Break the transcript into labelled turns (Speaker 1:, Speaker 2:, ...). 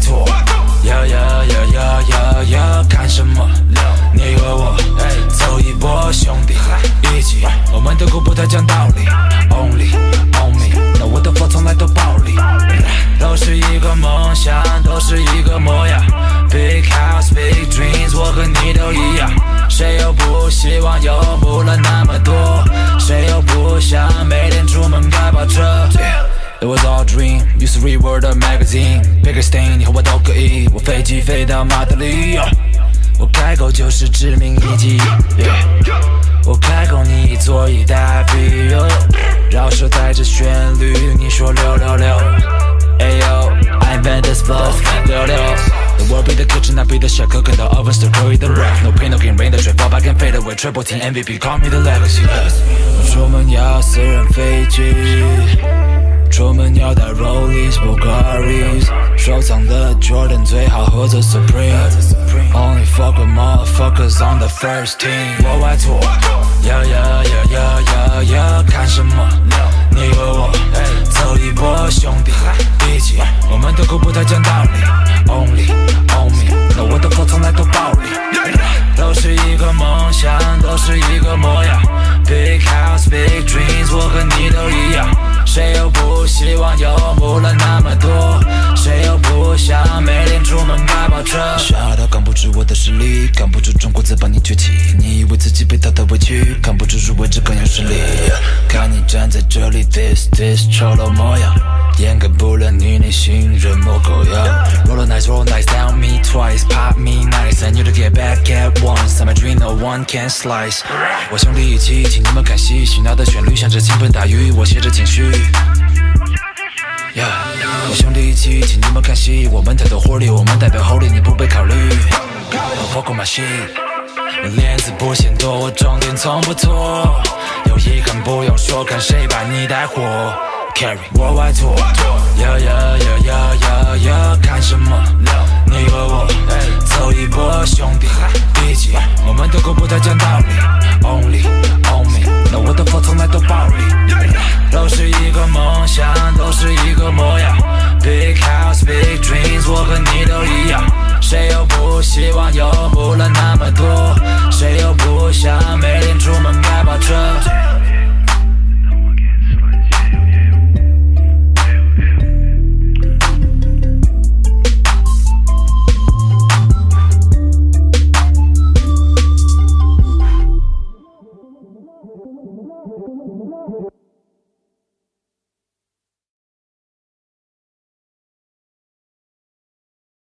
Speaker 1: Worldwide tour，呀呀呀呀呀呀，看什么？你和我，走一波，兄弟，一起。我们的歌不太讲道理，Only on me，那我的 f 从来都暴力。都是一个梦想，都是一个模样。Big house, big dreams，我和你都一样。谁又不希望有不了那么多？谁又不想每天出门开跑车？It was dream，于是 reword magazine, bigger stain，你和我都可以。我飞机飞到马德里，我开口就是致命一击。我开口你坐以待毙，饶舌带着旋律，你说六六六。Ayo, I invent this flow，六六。The world be the kitchen, I be the chef, cooking the oven, still curry the rap. No pain, no gain, rain the trip, fall back and fade away. Triple team MVP, call me the legacy. 出门要私人飞机。出门要带 Rollies、Bulgaris，收藏的 Jordan 最好合作 Supreme。Only fuck with motherfuckers on the first team。Worldwide tour，呀呀呀呀呀呀，看什么？你和我，不希望有不了那么多？谁又不想每天出门开跑车？小到扛不住我的实力，扛不住装骨子把你崛起。你以为自己被淘汰委屈，扛不住入位置更有实力。看你站在这里，this this 丑陋模样，掩盖不了你内心人模狗样。Roll nice, roll nice, down me twice, pop me nice, I need to get back at once. I'm a dream, no one can slice. 我兄弟一起，请你们看戏，洗脑的旋律像着倾盆大雨，我写着情绪。看戏，我们太多活力，我们代表后力，你不被考虑。我过马戏，我链子不嫌多，我装点从不拖。有遗憾不用说，看谁把你带火。Carry 我外拖。呀呀呀呀呀呀，看什么？我和你都一样谁又不希望有不了那么多谁又不